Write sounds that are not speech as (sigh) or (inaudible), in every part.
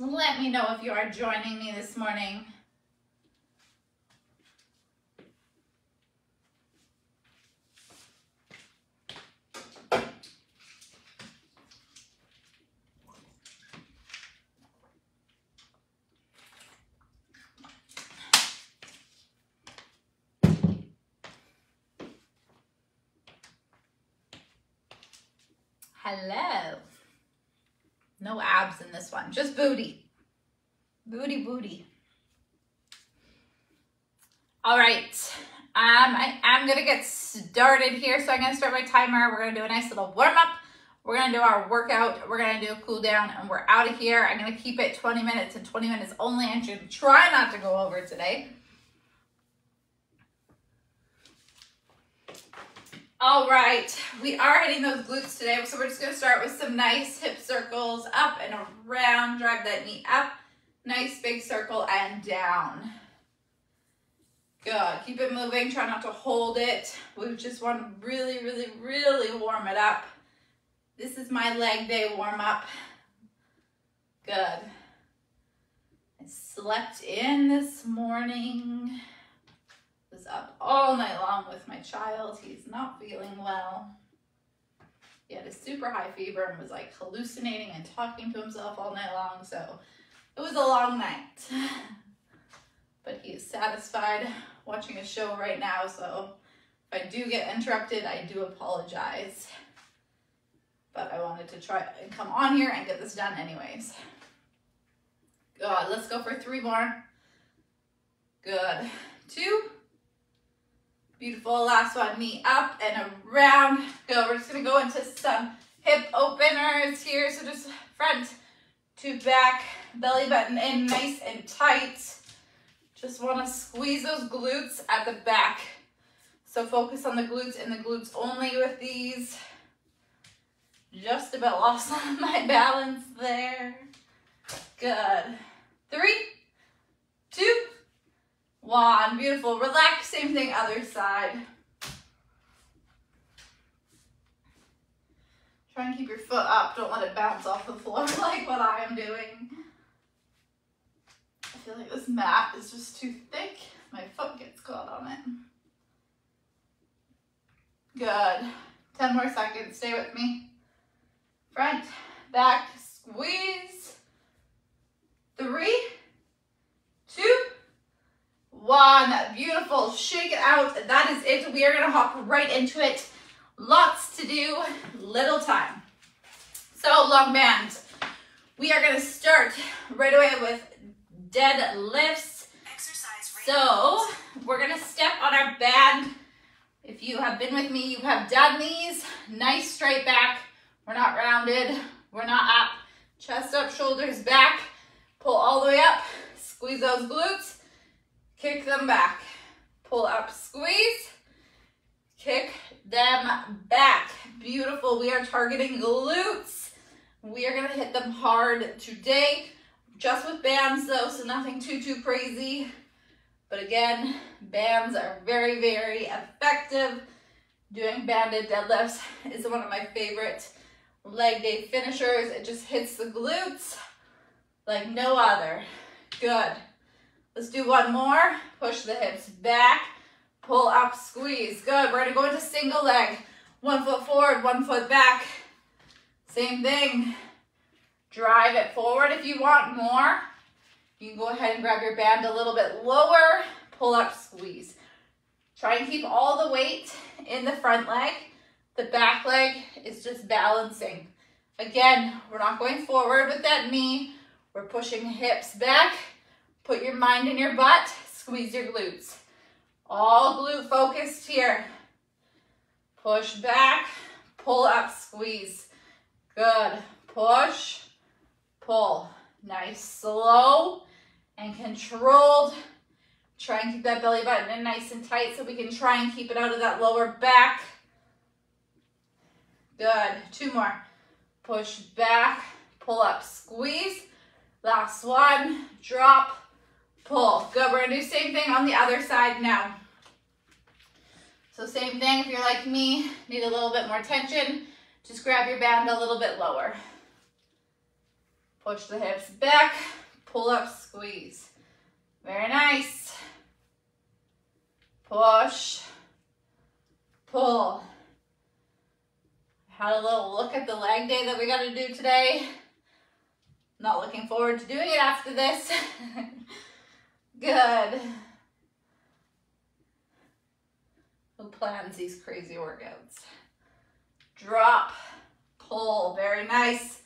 Let me know if you are joining me this morning. Hello. No just booty. Booty, booty. All right, um, I am gonna get started here. So I'm gonna start my timer. We're gonna do a nice little warm up. We're gonna do our workout. We're gonna do a cool down and we're out of here. I'm gonna keep it 20 minutes and 20 minutes only and should try not to go over today. All right, we are hitting those glutes today, so we're just gonna start with some nice hip circles up and around, drive that knee up, nice big circle and down. Good, keep it moving, try not to hold it. We just want to really, really, really warm it up. This is my leg day warm up. Good. I slept in this morning up all night long with my child. He's not feeling well. He had a super high fever and was like hallucinating and talking to himself all night long. So it was a long night. (laughs) But he is satisfied watching a show right now. So if I do get interrupted, I do apologize. But I wanted to try and come on here and get this done anyways. Good. Let's go for three more. Good. Two. Beautiful. Last one, knee up and around. Go. We're just to go into some hip openers here. So just front to back, belly button in nice and tight. Just want to squeeze those glutes at the back. So focus on the glutes and the glutes only with these. Just about lost (laughs) my balance there. Good. Three, two, one, beautiful. Relax, same thing, other side. Try and keep your foot up. Don't let it bounce off the floor (laughs) like what I am doing. I feel like this mat is just too thick. My foot gets caught on it. Good. 10 more seconds. Stay with me. Front, back, squeeze. Three, one. Beautiful. Shake it out. That is it. We are going to hop right into it. Lots to do, little time. So long band. We are going to start right away with deadlifts. So we're going to step on our band. If you have been with me, you have done these. Nice straight back. We're not rounded. We're not up. Chest up, shoulders back. Pull all the way up. Squeeze those glutes. Kick them back. Pull up, squeeze. Kick them back. Beautiful. We are targeting glutes. We are to hit them hard today. Just with bands though, so nothing too, too crazy. But again, bands are very, very effective. Doing banded deadlifts is one of my favorite leg day finishers. It just hits the glutes like no other. Good. Let's do one more. Push the hips back. Pull up, squeeze. Good. We're going to go into single leg. One foot forward, one foot back. Same thing. Drive it forward if you want more. You can go ahead and grab your band a little bit lower. Pull up, squeeze. Try and keep all the weight in the front leg. The back leg is just balancing. Again, we're not going forward with that knee. We're pushing hips back Put your mind in your butt, squeeze your glutes. All glute focused here. Push back, pull up, squeeze. Good. Push, pull. Nice, slow and controlled. Try and keep that belly button in nice and tight so we can try and keep it out of that lower back. Good. Two more. Push back, pull up, squeeze. Last one. Drop, pull. Good, we're gonna do same thing on the other side now. So same thing, if you're like me, need a little bit more tension, just grab your band a little bit lower. Push the hips back, pull up, squeeze. Very nice. Push, pull. Had a little look at the leg day that we got to do today. Not looking forward to doing it after this. (laughs) Good. Who plans these crazy workouts? Drop, pull, very nice.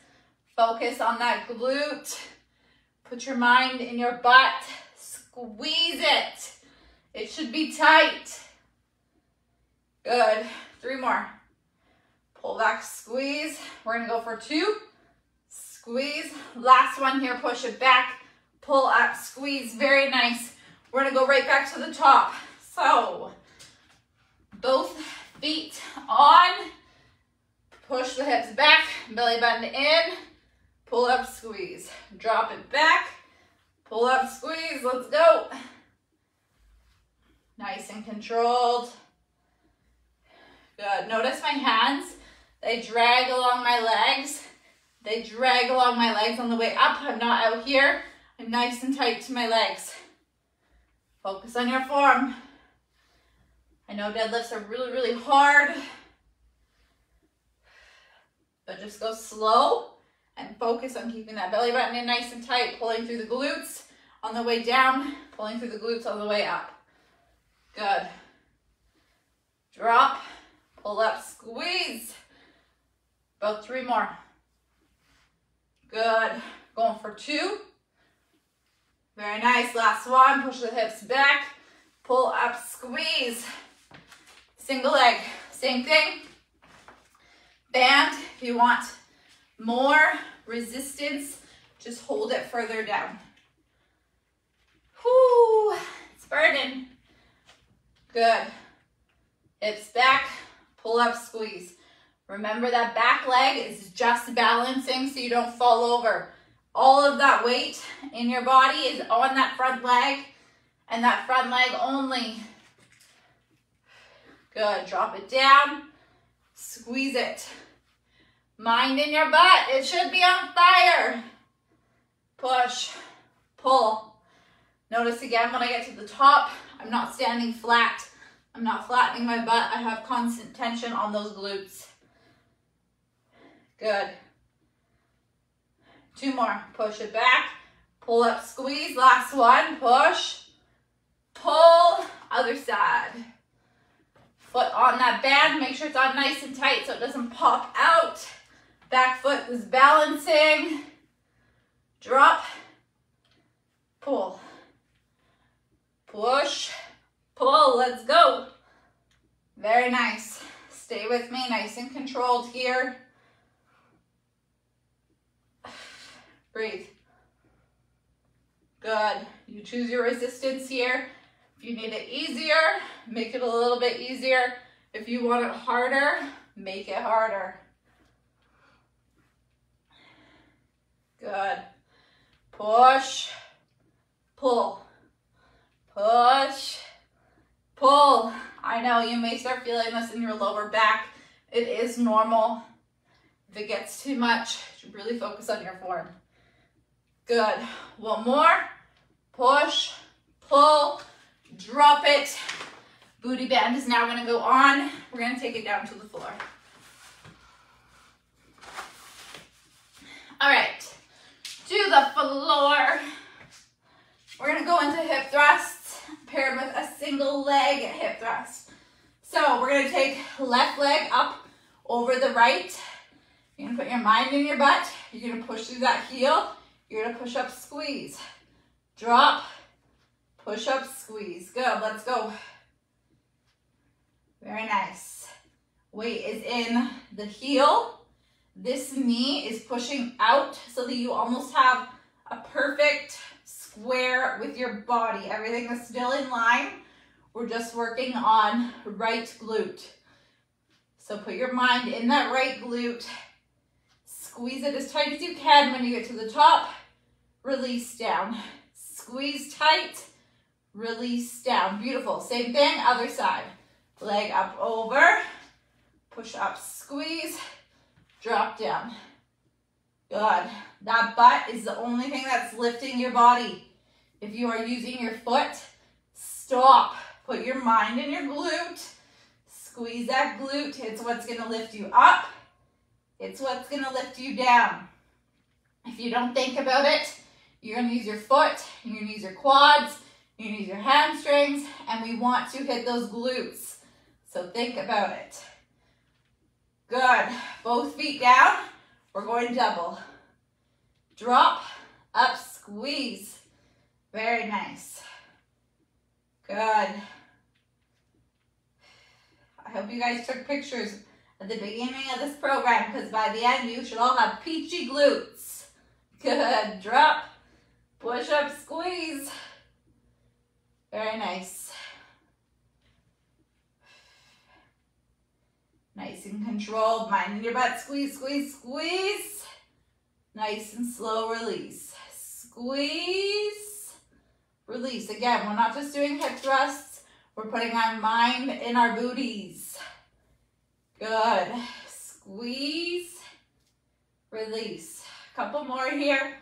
Focus on that glute. Put your mind in your butt. Squeeze it. It should be tight. Good. Three more. Pull back, squeeze. We're gonna go for two. Squeeze. Last one here, push it back. Pull up, squeeze. Very nice. We're gonna go right back to the top. So, both feet on. Push the hips back, belly button in. Pull up, squeeze. Drop it back. Pull up, squeeze. Let's go. Nice and controlled. Good. Notice my hands. They drag along my legs. They drag along my legs on the way up. I'm not out here. I'm nice and tight to my legs. Focus on your form. I know deadlifts are really, really hard. But just go slow and focus on keeping that belly button in nice and tight, pulling through the glutes on the way down, pulling through the glutes on the way up. Good. Drop, pull up, squeeze. About three more. Good. Going for two. Very nice. Last one. Push the hips back. Pull up, squeeze. Single leg. Same thing. Band. If you want more resistance, just hold it further down. Whoo, it's burning. Good. Hips back, pull up, squeeze. Remember that back leg is just balancing so you don't fall over. All of that weight in your body is on that front leg and that front leg only. Good, drop it down, squeeze it. Mind in your butt. It should be on fire. Push, pull. Notice again when I get to the top, I'm not standing flat. I'm not flattening my butt. I have constant tension on those glutes. Good. Two more. Push it back. Pull up, squeeze. Last one. Push. Pull. Other side. Foot on that band. Make sure it's on nice and tight so it doesn't pop out. Back foot is balancing. Drop. Pull. Push. Pull. Let's go. Very nice. Stay with me. Nice and controlled here. Breathe. Good. You choose your resistance here. If you need it easier, make it a little bit easier. If you want it harder, make it harder. Good. Push, pull, push, pull. I know you may start feeling this in your lower back. It is normal. If it gets too much, really focus on your form. Good. One more. Push, pull, drop it. Booty band is now gonna go on. We're gonna take it down to the floor. All right, to the floor. We're gonna go into hip thrusts paired with a single leg hip thrust. So we're gonna take left leg up over the right. You're gonna put your mind in your butt. You're gonna push through that heel. You're gonna push up, squeeze. Drop, push up, squeeze. Good, let's go. Very nice. Weight is in the heel. This knee is pushing out so that you almost have a perfect square with your body. Everything is still in line. We're just working on right glute. So put your mind in that right glute. Squeeze it as tight as you can when you get to the top. Release down. Squeeze tight. Release down. Beautiful. Same thing, other side. Leg up over. Push up, squeeze. Drop down. Good. That butt is the only thing that's lifting your body. If you are using your foot, stop. Put your mind in your glute. Squeeze that glute. It's what's going to lift you up. It's what's going to lift you down. If you don't think about it, you're to use your foot, you're to use your quads, you're to use your hamstrings, and we want to hit those glutes. So think about it. Good. Both feet down. We're going double. Drop, up, squeeze. Very nice. Good. I hope you guys took pictures at the beginning of this program because by the end you should all have peachy glutes. Good. Drop, push up, squeeze. Very nice. Nice and controlled. Mind in your butt. Squeeze, squeeze, squeeze. Nice and slow release. Squeeze. Release. Again, we're not just doing hip thrusts. We're putting our mind in our booties. Good. Squeeze. Release. A couple more here.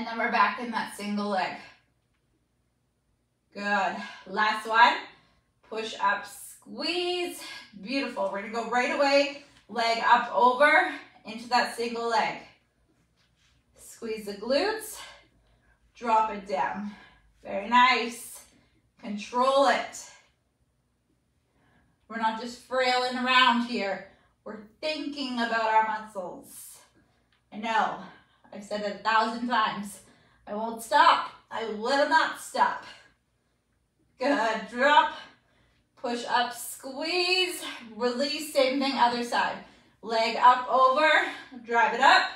And then we're back in that single leg. Good. Last one. Push up, squeeze. Beautiful. We're going to go right away. Leg up over into that single leg. Squeeze the glutes. Drop it down. Very nice. Control it. We're not just frailing around here. We're thinking about our muscles. I know. I've said it a thousand times. I won't stop. I will not stop. Good. Drop. Push up, squeeze, release, same thing, other side. Leg up over, drive it up,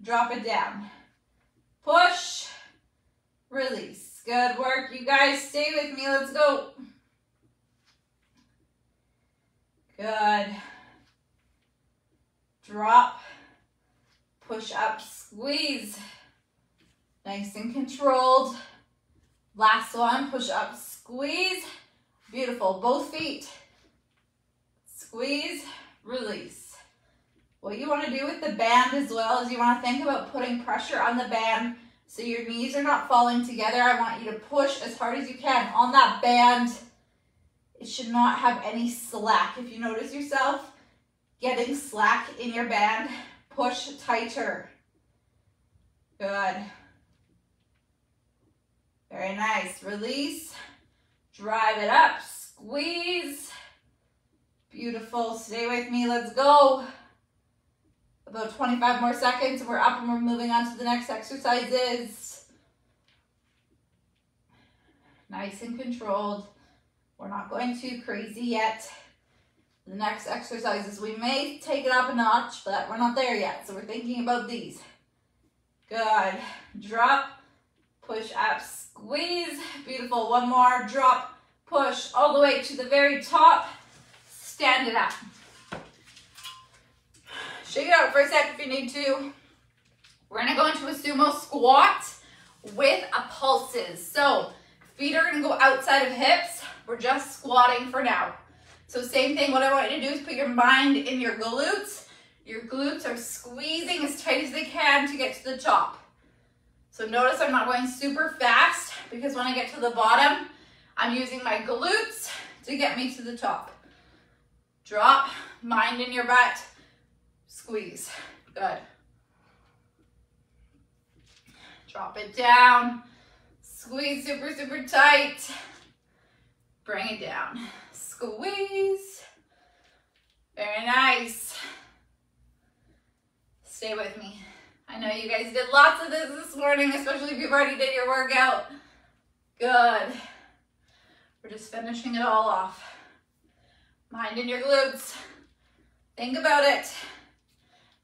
drop it down. Push, release. Good work, you guys. Stay with me, let's go. Good. Drop, push up, squeeze. Nice and controlled. Last one, push up, squeeze. Beautiful, both feet. Squeeze, release. What you wanna do with the band as well is you wanna think about putting pressure on the band so your knees are not falling together. I want you to push as hard as you can on that band. It should not have any slack. If you notice yourself getting slack in your band, push tighter. Good. Very nice. Release. Drive it up, squeeze. Beautiful, stay with me, let's go. About 25 more seconds, we're up and we're moving on to the next exercises. Nice and controlled. We're not going too crazy yet. The next exercises, we may take it up a notch, but we're not there yet. So we're thinking about these. Good. Drop, push up, squeeze. Beautiful. One more. Drop, push all the way to the very top. Stand it up. Shake it out for a sec if you need to. We're gonna go into a sumo squat with a pulses. So feet are gonna go outside of hips. We're just squatting for now. So same thing, what I want you to do is put your mind in your glutes. Your glutes are squeezing as tight as they can to get to the top. So notice I'm not going super fast because when I get to the bottom, I'm using my glutes to get me to the top. Drop, mind in your butt, squeeze. Good. Drop it down, squeeze super, super tight. Bring it down, squeeze. Very nice. Stay with me. I know you guys did lots of this this morning, especially if you've already did your workout. Good. We're just finishing it all off. Mind in your glutes. Think about it.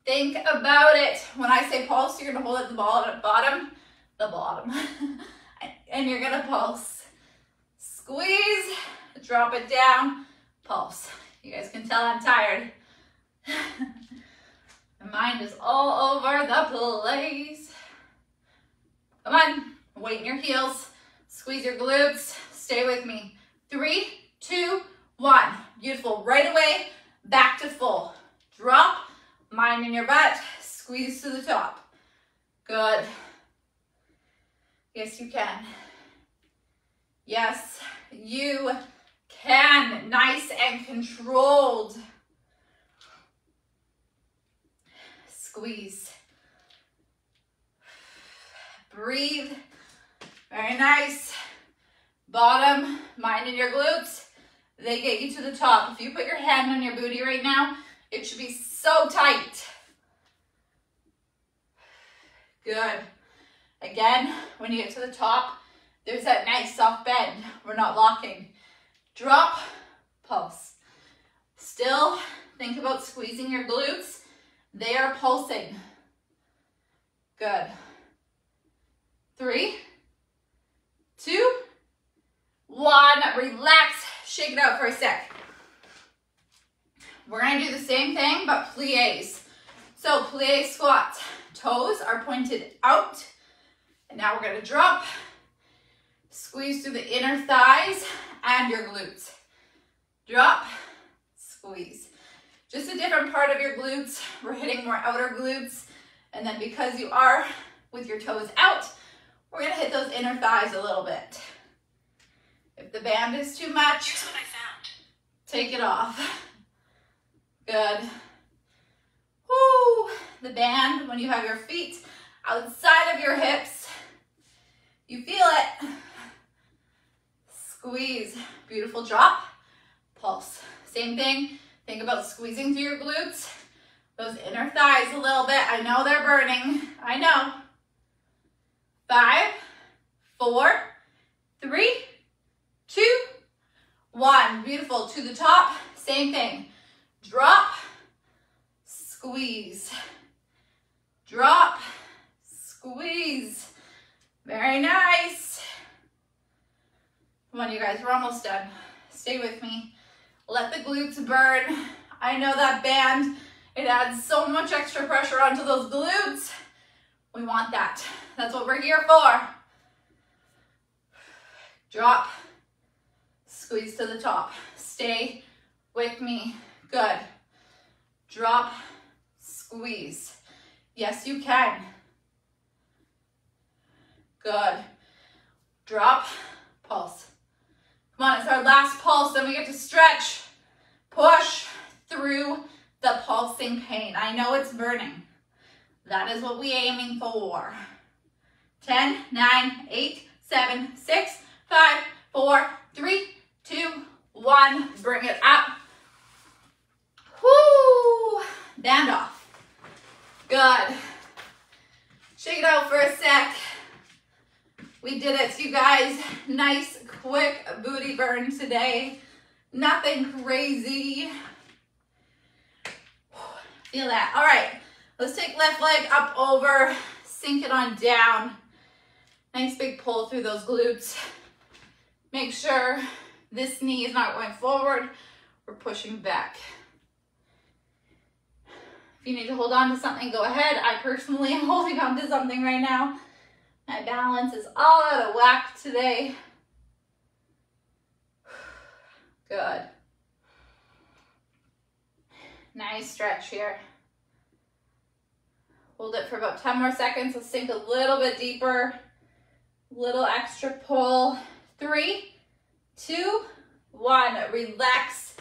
Think about it. When I say pulse, you're gonna hold at the bottom, the bottom, (laughs) and you're gonna pulse. Squeeze, drop it down, pulse. You guys can tell I'm tired. (laughs) My mind is all over the place. Come on, weight in your heels. Squeeze your glutes. Stay with me. Three, two, one. Beautiful. Right away, back to full. Drop, mind in your butt. Squeeze to the top. Good. Yes, you can. Yes, you can. Nice and controlled. Squeeze. Breathe. Very nice. Bottom, mind in your glutes. They get you to the top. If you put your hand on your booty right now, it should be so tight. Good. Again, when you get to the top, there's that nice soft bend. We're not locking. Drop, pulse. Still, think about squeezing your glutes. They are pulsing. Good. Three, two, one. Relax. Shake it out for a sec. We're gonna do the same thing, but plies. So plie squat. Toes are pointed out. And now we're gonna drop. Squeeze through the inner thighs and your glutes. Drop, squeeze. Just a different part of your glutes. We're hitting more outer glutes. And then because you are with your toes out, we're gonna hit those inner thighs a little bit. If the band is too much, take it off. Good. Woo! The band, when you have your feet outside of your hips, you feel it. Squeeze. Beautiful drop. Pulse. Same thing. Think about squeezing through your glutes. Those inner thighs a little bit. I know they're burning. I know. Five, four, three, two, one. Beautiful. To the top. Same thing. Drop, squeeze. Drop, squeeze. Very nice. Come on, you guys, we're almost done. Stay with me. Let the glutes burn. I know that band, it adds so much extra pressure onto those glutes. We want that. That's what we're here for. Drop, squeeze to the top. Stay with me. Good. Drop, squeeze. Yes, you can. Good. Drop, pulse. Come on, it's our last pulse. Then we get to stretch, push through the pulsing pain. I know it's burning. That is what we're aiming for. 10, 9, 8, 7, 6, 5, 4, 3, 2, 1. Bring it up. Whoo! Band off. Good. Shake it out for a sec. We did it, you guys. Nice, quick booty burn today. Nothing crazy. Feel that. All right, let's take left leg up over, sink it on down. Nice big pull through those glutes. Make sure this knee is not going forward. We're pushing back. If you need to hold on to something, go ahead. I personally am (laughs) holding on to something right now. My balance is all out of whack today. Good. Nice stretch here. Hold it for about 10 more seconds. Let's sink a little bit deeper. Little extra pull. Three, two, one. Relax.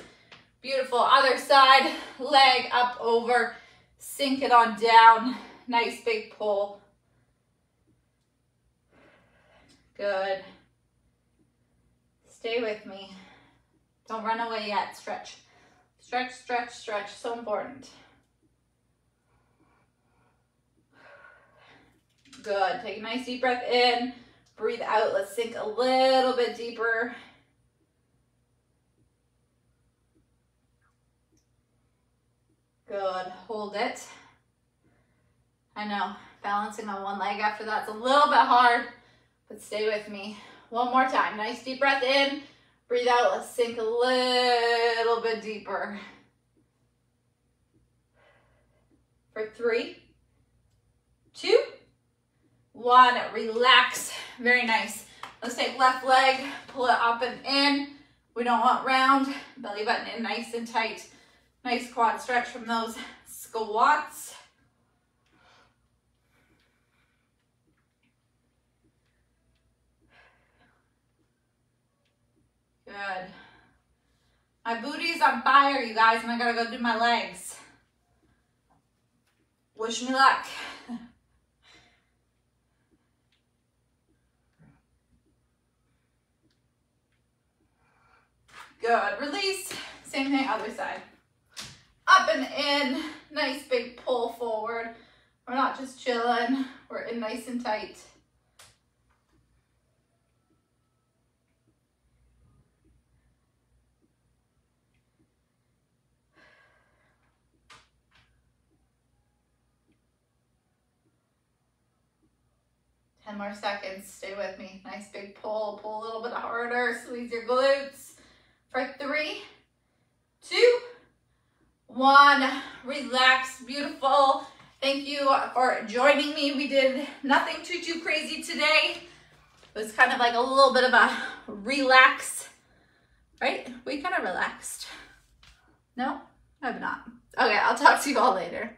Beautiful. Other side. Leg up over. Sink it on down. Nice big pull. Good. Stay with me. Don't run away yet. Stretch. Stretch, stretch, stretch. So important. Good. Take a nice deep breath in. Breathe out. Let's sink a little bit deeper. Good. Hold it. I know. Balancing on one leg after that's a little bit hard. But stay with me. One more time. Nice deep breath in. Breathe out. Let's sink a little bit deeper. For three, two, one. Relax. Very nice. Let's take left leg, pull it up and in. We don't want round. Belly button in nice and tight. Nice quad stretch from those squats. Good. My booty's on fire, you guys, and I gotta go do my legs. Wish me luck. (laughs) Good. Release. Same thing, other side. Up and in. Nice big pull forward. We're not just chilling. We're in nice and tight. Ten more seconds. Stay with me. Nice big pull. Pull a little bit harder. Squeeze your glutes. For three, two, one. Relax. Beautiful. Thank you for joining me. We did nothing too, too crazy today. It was kind of like a little bit of a relax, right? We kind of relaxed. No, I'm not. Okay, I'll talk to you all later.